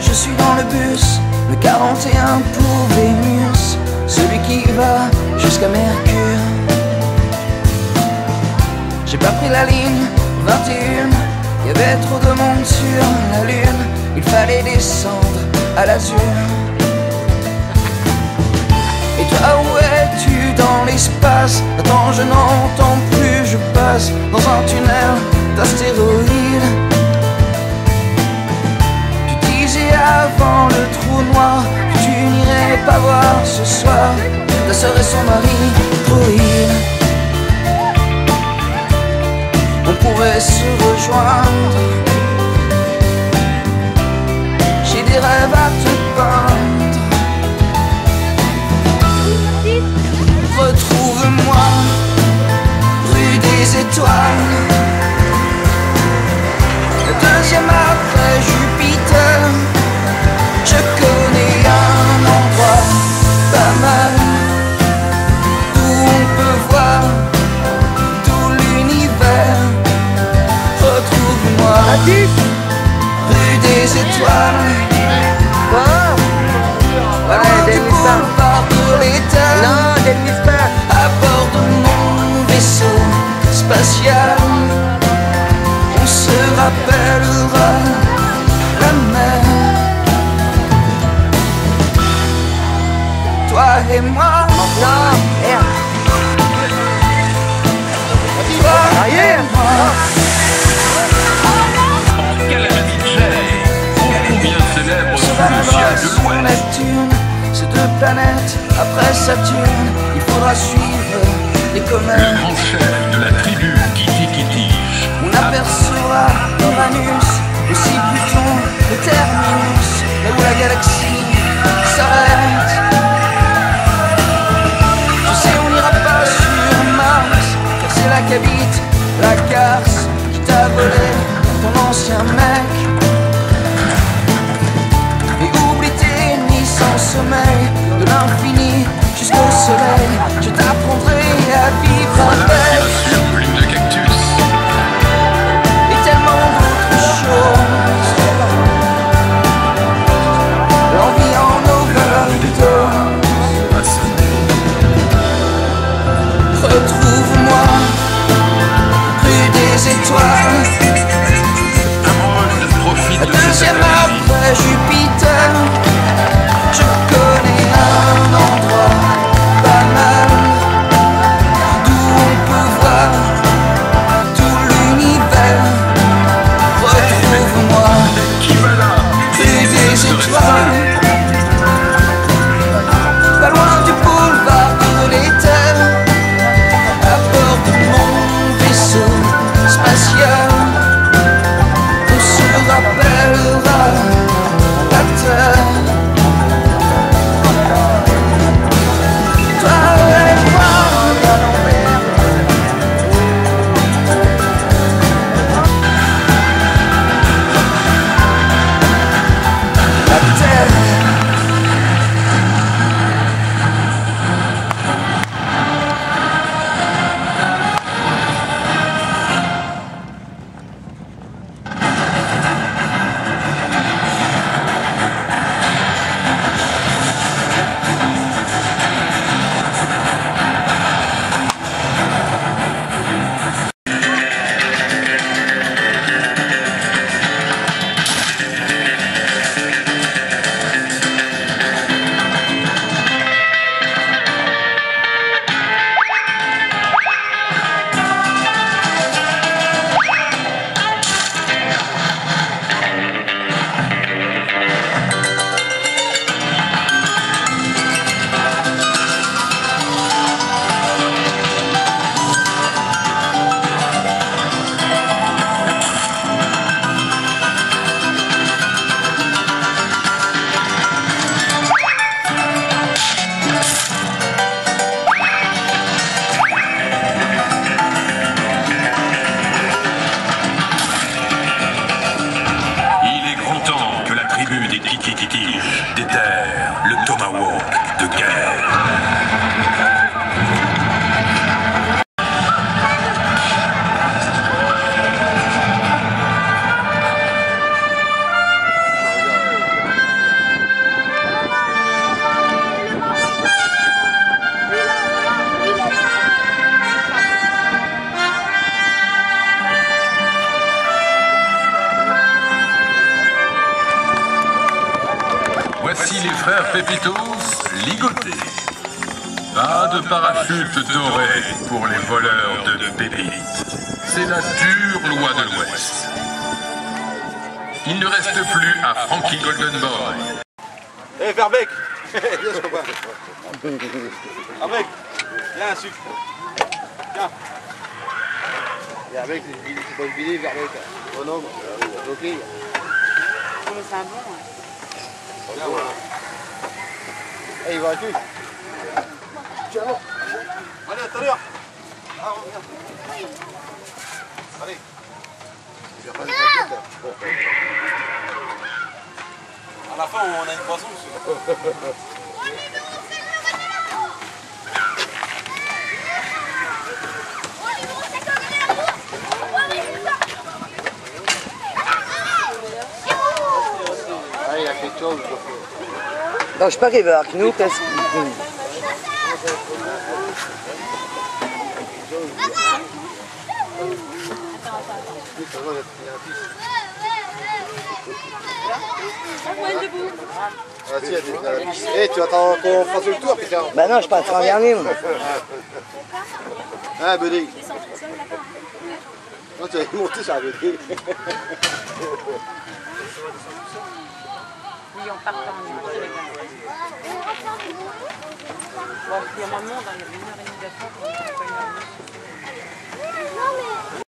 je suis dans le bus, le 41 pour Vénus, celui qui va jusqu'à Mercure. J'ai pas pris la ligne 21, y avait trop de monde sur la lune, il fallait descendre à l'azur. Et toi, où es-tu dans l'espace? Attends, je n'entends plus, je passe dans un tunnel d'astéroïdes. Soeur et son mari, droïde. On pourrait se rejoindre. J'ai des rêves à te peindre. Retrouve-moi rue des étoiles. Retrouve-moi Il faudra suivre les Le comètes. grand chef de la tribu Kitty Kitty. On apercevra Uranus, aussi Pluton, le terminus, là où la galaxie s'arrête. Je sais, on n'ira pas sur Mars, car c'est là qu'habite la garce qui t'a volé ton ancien mec. Et oublie tes nuits sans sommeil, de l'infini jusqu'au soleil. Je t'apprendrai à vivre Pas de parachute doré pour les voleurs de pépites. C'est la dure loi de l'Ouest. Il ne reste plus à Frankie Golden Boy. Hé, hey, Verbeek Viens, ce copain. Verbeek, viens, un sucre. Tiens. Verbeek, c'est pas une bidée, Verbeek. Oh non, ok. Mais c'est un bon. hein. Viens, voilà. Eh, il va à tout. Non. Allez, à tout à l'heure. Ah, reviens. Allez. Bon. À la fin, on a une chose. Donc, je sais pas qu'est-ce qu'il... Ça va, il y a un fils. Ah, si. Eh, tu attends qu'on fasse le tour, putain. Bah non, je passe en dernier, moi. Ah, Buddy. Non, tu vas monter sur la Buddy. On part en Bon, il y a moins de monde, il y a une heure et demie d'attente. on va pas une heure et demie.